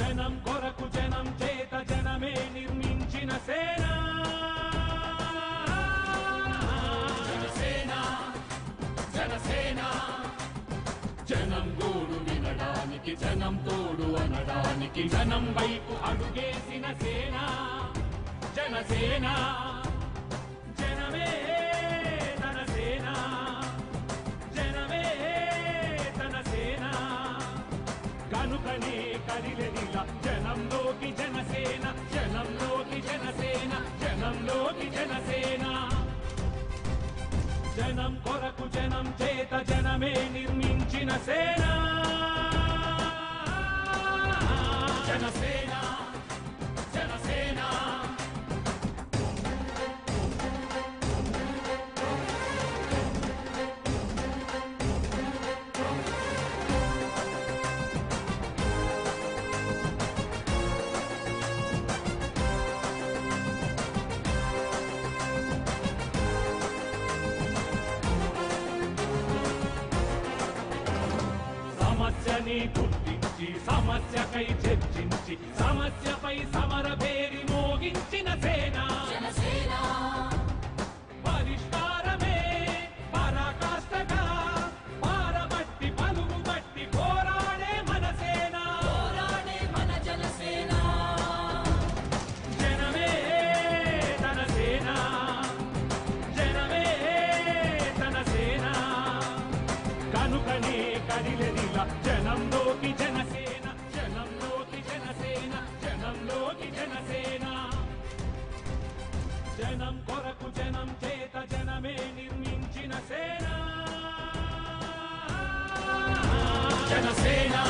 జనం కొరకు జనం చేత జనమే నిర్మించిన సేన. జనసేన జనసేన. జనం గోడు వినడానికి జనం తోడు అనడానికి జనం వైపు అడుగేసిన సేన. జనసేనా. జనంలోకి జనసేన. జనం కొరకు జనం చేత జనమే నిర్మించిన సేనా. సమస్యని గుర్తించి సమస్యకై చర్చించి సమస్యపై సమర పేరి మోగించిన సేన. పరిష్కారమే పరాకాష్ఠగా పారబట్టి పలుగు బట్టి పోరాడే మన సేన. జనమే తన సేన. జనమే తన సేన. కనుకనే కదిలెదిలా నిర్మించిన సేన జనసేన